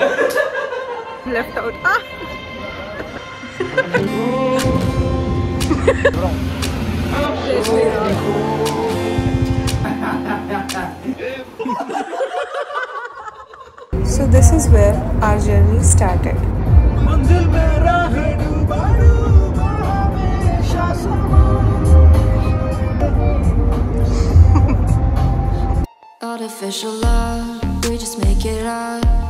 Left out. Ah! so this is where our journey started. Artificial love, we just make it up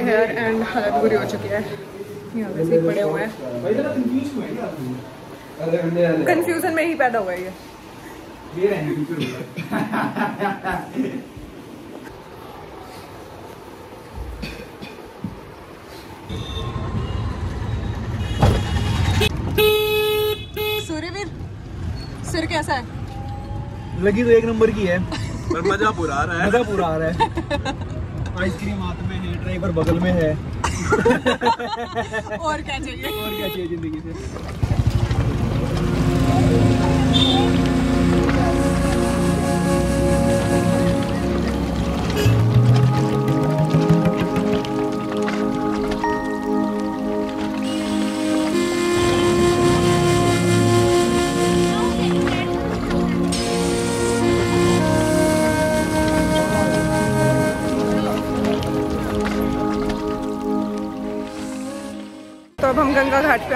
here and हालत बुरी हो चुकी है। यहाँ पड़े हुए हैं। कंफ्यूजन में ही पैदा हुआ ये। सूर्यवीर, सिर कैसा है? लगी तो एक नंबर की है। पर मज़ा बुरा आ रहा है। मज़ा बुरा आ रहा है। आइसक्रीम हाथ में है ड्राइवर बगल में है। और क्या चाहिए? और क्या चाहिए ज़िंदगी से?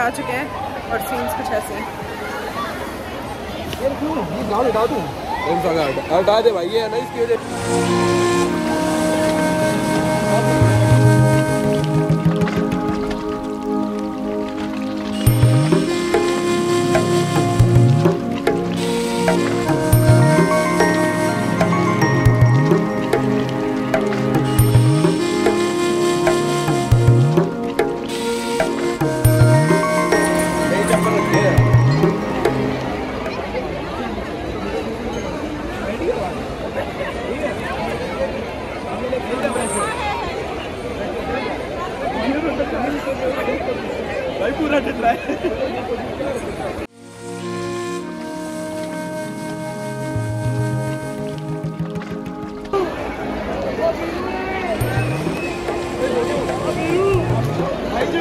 आ चुके हैं और सीन्स कुछ ऐसे हैं। गाँव हटा दूँ। एक सा गार्ड हटा दे भाई ये है ना इसकी वजह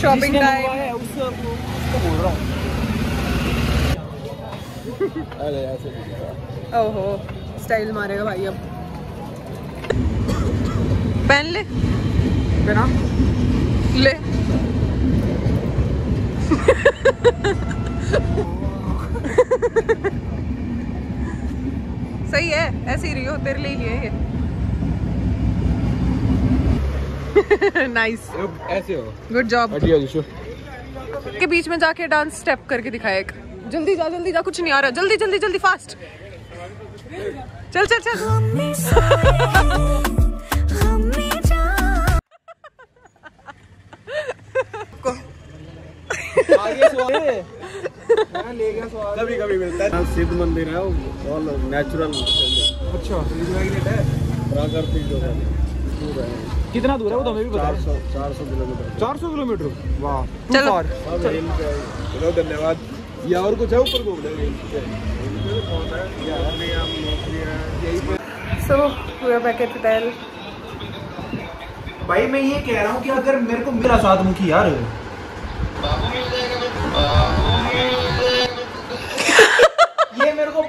शॉपिंग टाइम बोल रहा हूँ। अरे ऐसे नहीं था। ओहो स्टाइल मारेगा भाई अब। पहन ले। बिना ले सही है ऐसे ही रही हो तेरे लिए ही लिए ये। नाइस ऐसे हो। गुड जॉब के बीच में जाके डांस स्टेप करके दिखाया एक। जल्दी जा जल्दी जा कुछ नहीं आ रहा। जल्दी जल्दी जल्दी फास्ट चल चल चल। कभी कभी मिलता है। सिद्ध मंदिर है ऑल नेचुरल अच्छा प्राकृतिक जो है कितना दूर है? वो तो हमें भी पता चार है सौ चार सौ किलोमीटर। 400 किलोमीटर? वाह चलो। चलो। धन्यवाद। या और कुछ है ऊपर घूमने सो होटल भाई मैं ये कह रहा हूँ कि अगर मेरे को मेरा साथ मुखी यार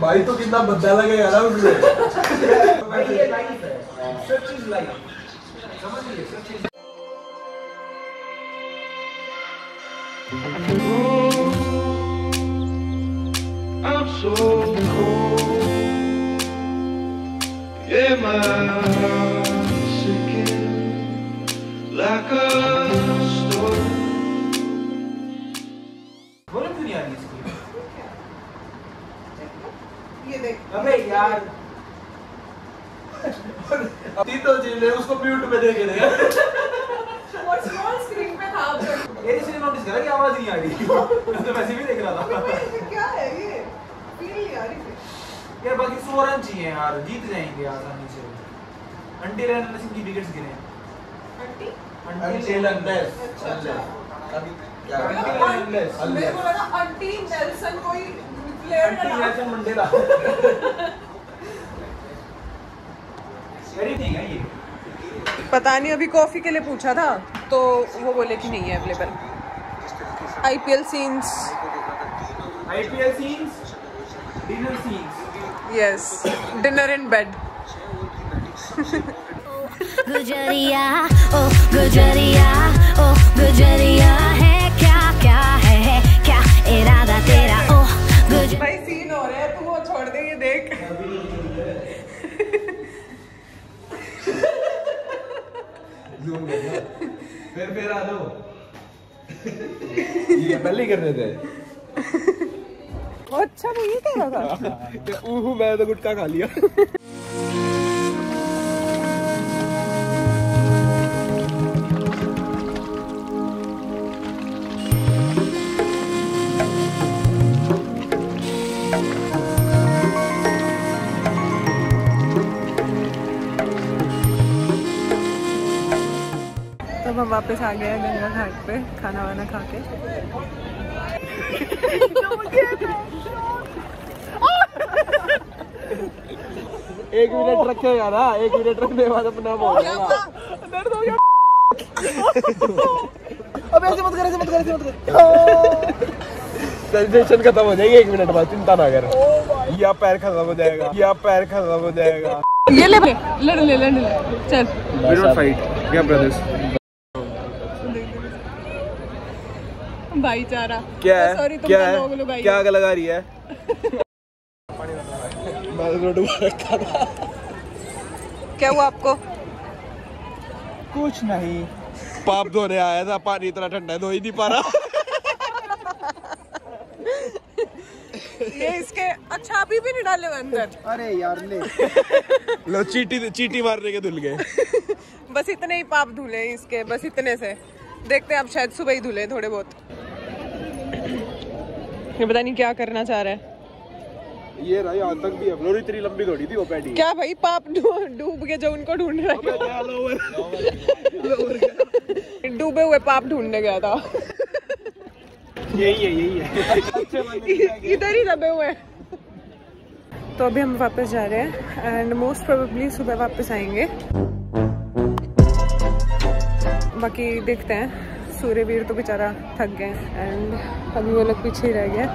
भाई तो कितना बद्दा लगेगा ना उसमें भाई ये लाइफ है। सच इज़ लाइफ समझ लिए सच is I'm so cold. Yeah, my heart's sinking like a यार। तीन तो चीज़ें उसको म्यूट में देखे देगा और स्मॉल स्क्रीन पे था अब। ये इसने नोटिस करा कि आवाज़ नहीं आ रही। मैं तो वैसे भी देख रहा था क्या है ये? फील नहीं आ रही थी यार बाकी सौ रन चाहिए यार जीत जाएँगे आसानी से। अंटी रन सिंह की विकेट्स गिरे आंटी? अंटी अच्छा अच्छा। अभी मेरे को लगा आंटी नेल्सन कोई प्लेयर का नाम नेल्सन मंडेला। पता नहीं अभी कॉफ़ी के लिए पूछा था तो वो बोले कि नहीं है available IPL scenes IPL scenes dinner scenes yes dinner in bed गुजरिया ओ गुजरिया ओ गुजरिया है क्या क्या है, है क्या इरादा तेरा? ओ फिर फिर आ जाओ। ये पहले ही करने थे अच्छा मैं ये कह रहा था ऊहू मैं तो गुटका खा लिया। वापस आ हैं गंगा घाट पे खाना वाना खा के। एक मिनट रखेगा ना एक मिनट रखने के बाद अपना बोल दर्द हो गया। अब ऐसे मत कर ऐसे मत कर ऐसे मत कर। सेंसेशन खत्म हो जाएगी एक मिनट बाद चिंता ना कर। या पैर खत्म हो जाएगा या पैर खत्म हो जाएगा। ये ले लड़ ले ले। चल। वी डोंट फाइट क्या ब्रदर्स भाईचारा। क्या है? सॉरी क्या है? लोग क्या आग लगा रही है? मैं तो डूबा रखा था क्या हुआ आपको? कुछ नहीं। पाप धोने आया था पानी इतना ठंडा है धो ही नहीं पा रहा। ये इसके अच्छा अभी भी नहीं डाले अंदर? अरे यार ले। लो चीटी चीटी मारने के धुल गए। बस इतने ही पाप धुले इसके बस इतने से। देखते हैं अब शायद सुबह ही धुले थोड़े बहुत। ये पता नहीं क्या करना चाह रहा है। ये रहा यहाँ तक भी है। इतनी लंबी थोड़ी थी वो पैडी। क्या भाई पाप डूब के जो उनको ढूंढ रहे हैं। डूबे हुए पाप ढूँढने गया था। यही है यही है। इधर ही दबे हुए तो अभी हम वापस जा रहे हैं एंड मोस्ट प्रोबेबली सुबह वापस आएँगे। बाकी देखते हैं। सूर्यवीर तो बेचारा थक गए एंड अभी वो लोग पीछे ही रह गए।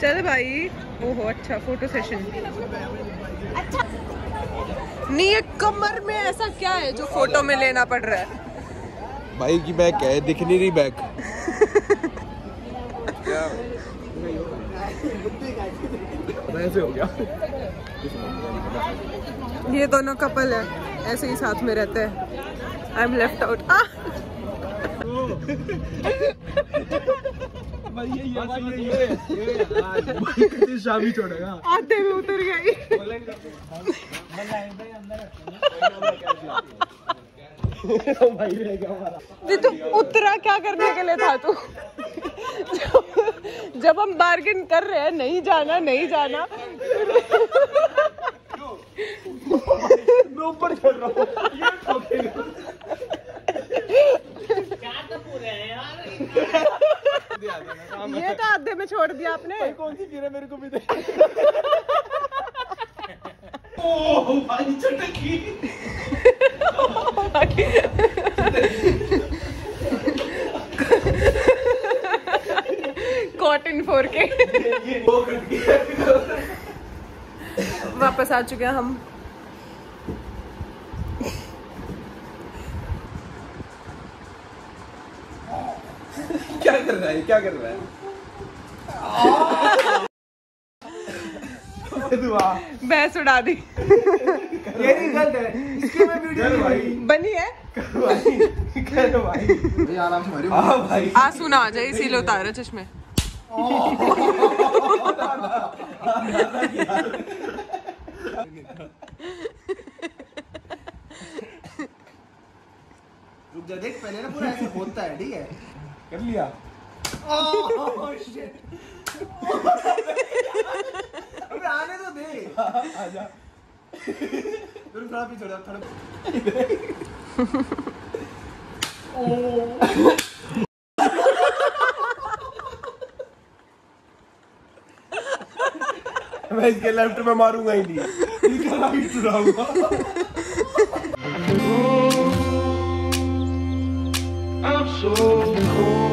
चल भाई ओहो अच्छा फ़ोटो सेशन नहीं ये कमर में ऐसा क्या है जो फ़ोटो में लेना पड़ रहा है? भाई की बैग है दिख नहीं रही बैग ऐसे हो गया। ये दोनों कपल है ऐसे ही साथ में रहते हैं। I am left out Shami छोड़ेगा आधे में उतर गई नहीं तो उतरा क्या करने के लिए था तू जब- जब हम बार्गेन कर रहे हैं नहीं जाना नहीं जाना मैं ऊपर चढ़ रहा हूँ ये तो आधे में छोड़ दिया आपने। कौन सी गिरा मेरे को भी दे? ओह भाई चटकी। कॉटन फोर के वापस आ चुके हैं हम क्या कर रहा है क्या कर रहा है? भैंस उड़ा दी। ये नहीं गलत है। इसकी मैं वीडियो भाई। बनी। है? कर भाई। हाँ। भाई। आँसू ना आ जाए इसीलिए उतारा चश्मे। रुक जा देख पहले ना पूरा ऐसे होता है ठीक है? कर लिया। अबे आने तो दे आजा थोड़ा मैं इसके लेफ़्ट में मारूँगा ही नहीं cold.